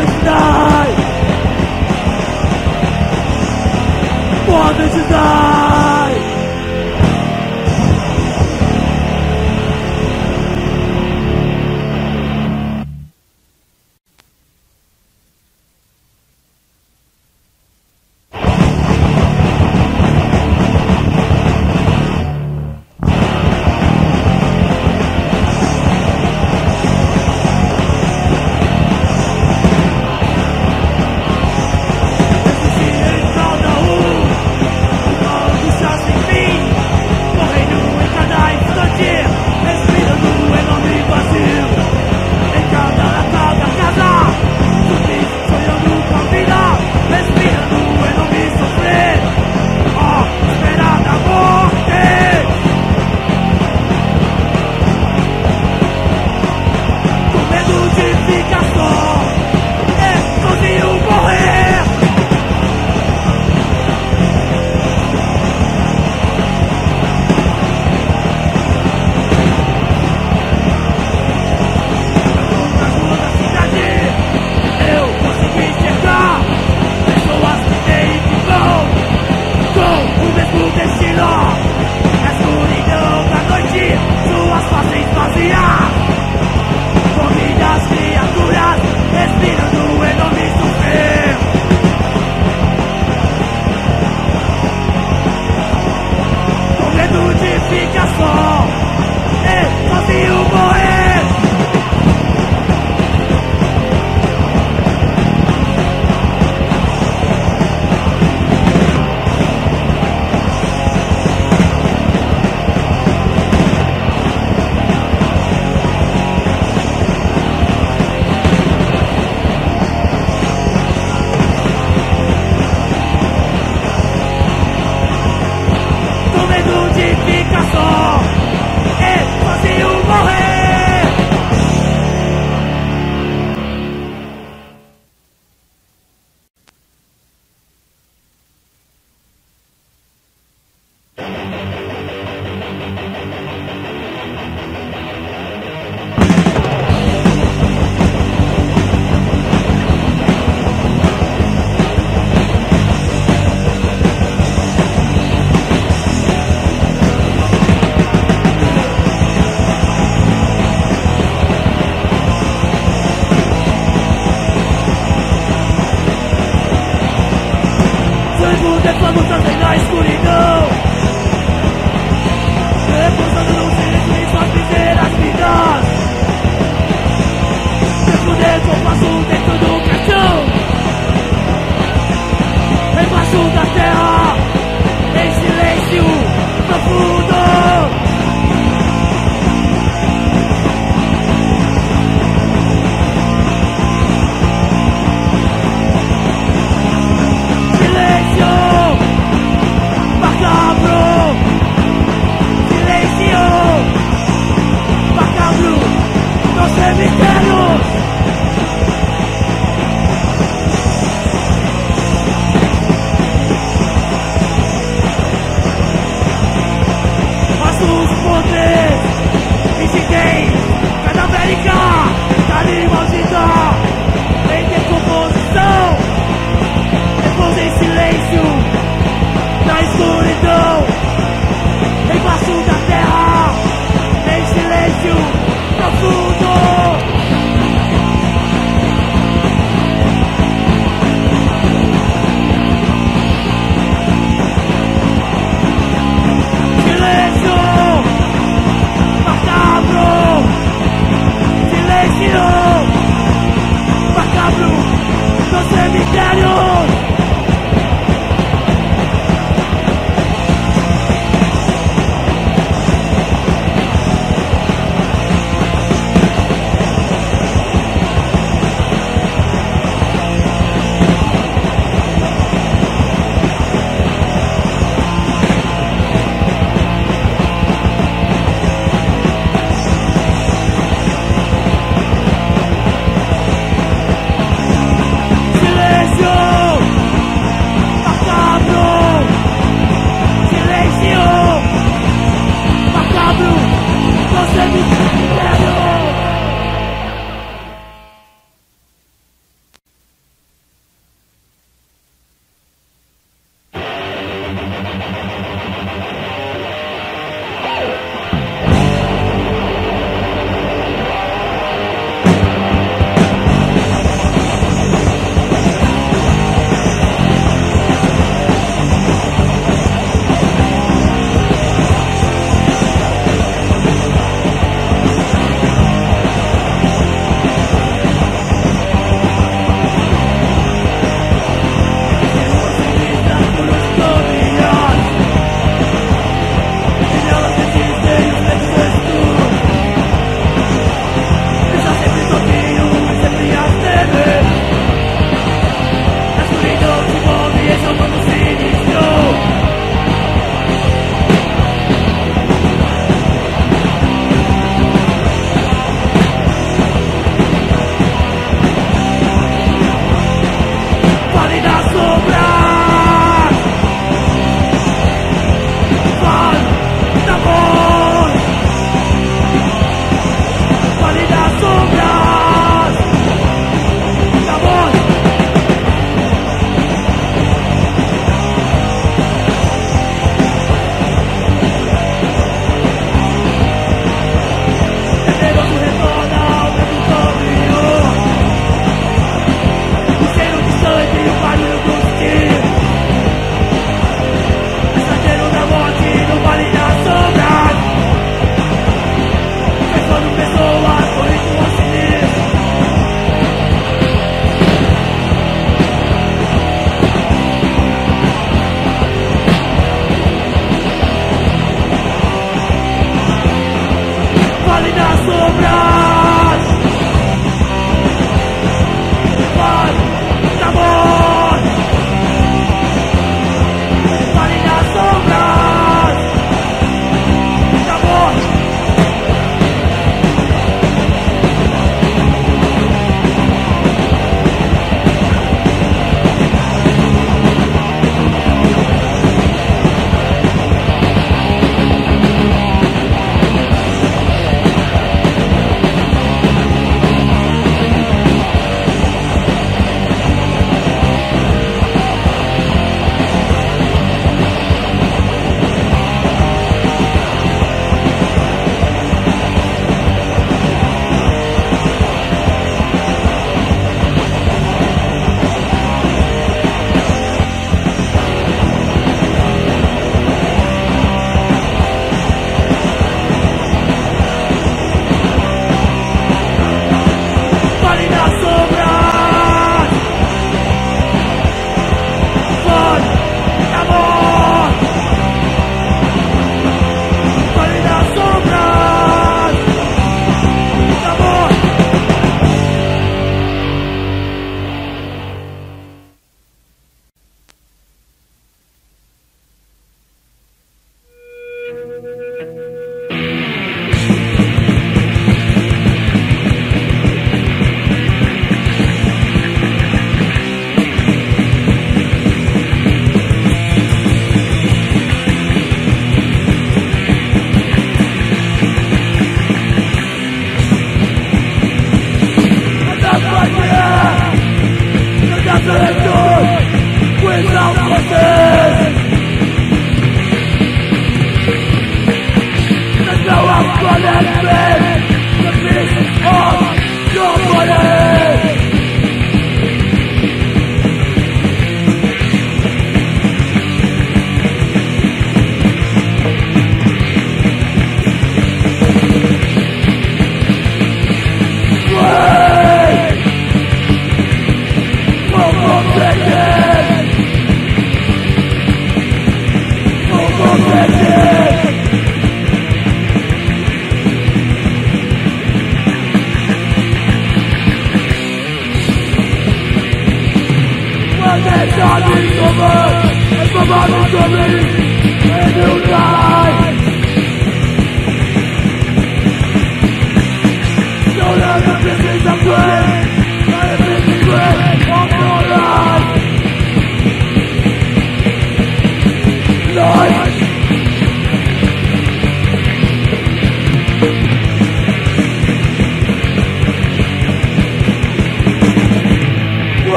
this night! For this is I!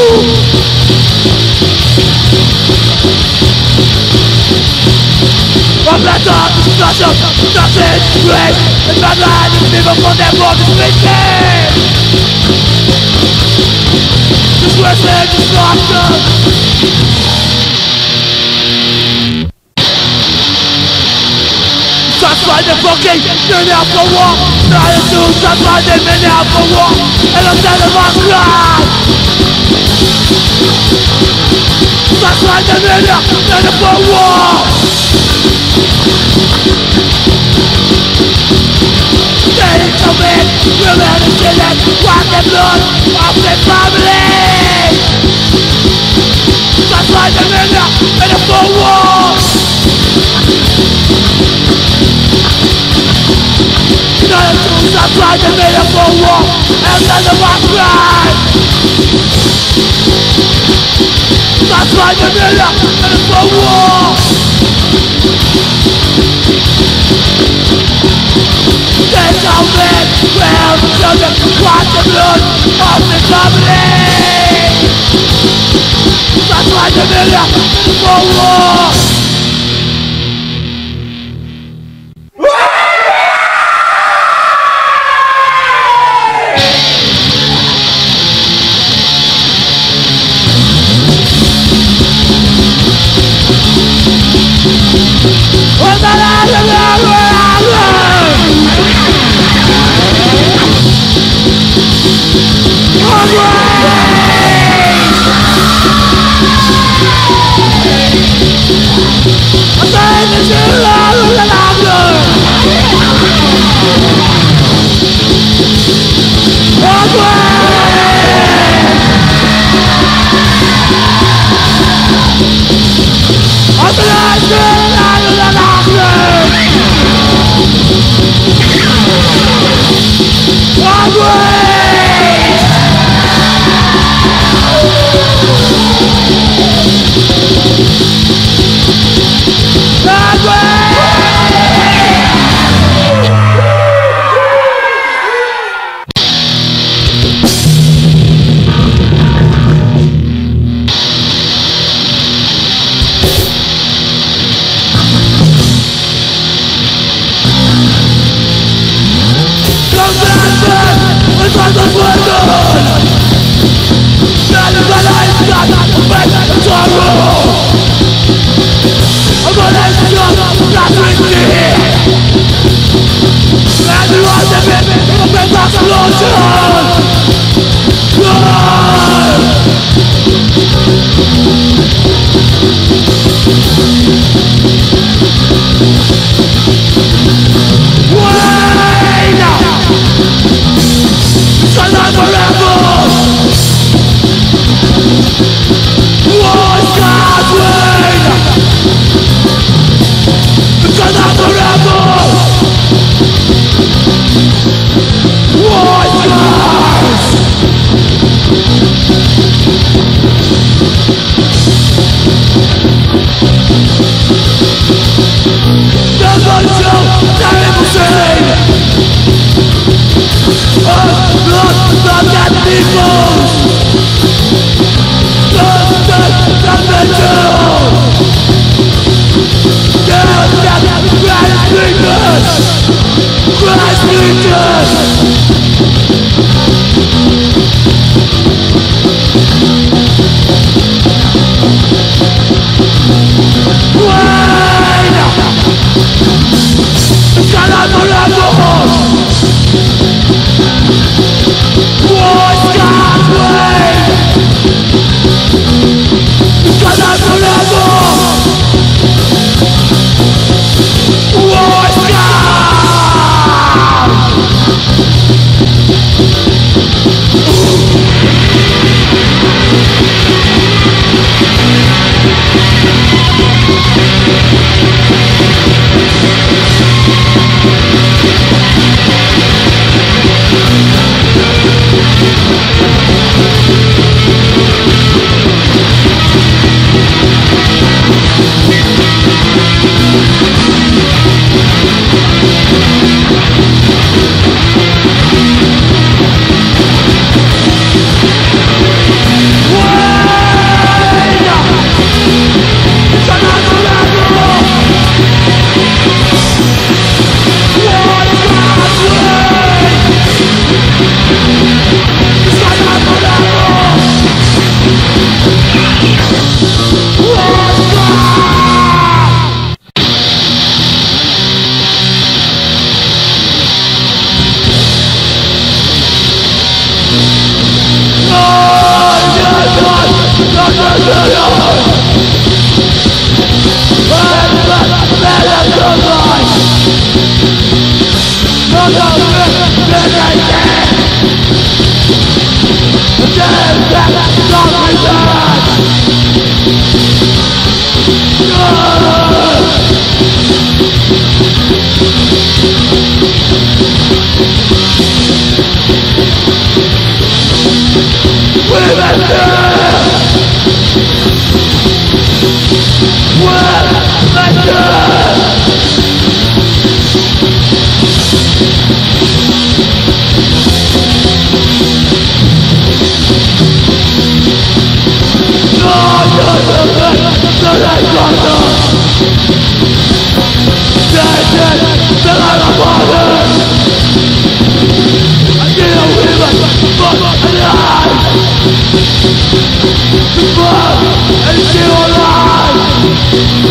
Complete of destruction, justice, grace And bad life is people for their broken species Disgrace and destruction trying to fucking turn out the wall. Trying to survive them and out for war And I'm telling my God That's why they're out, the fucking wall. They in, we're out of killing Wipe the blood off their family. That's why they're out, try to make a full war and then the back cry That's why the million and the full war. They don't live well children Watch the blood of the family. That's why the million and full war. What? Let's go! Stop.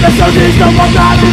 Pessoas estão voltadas e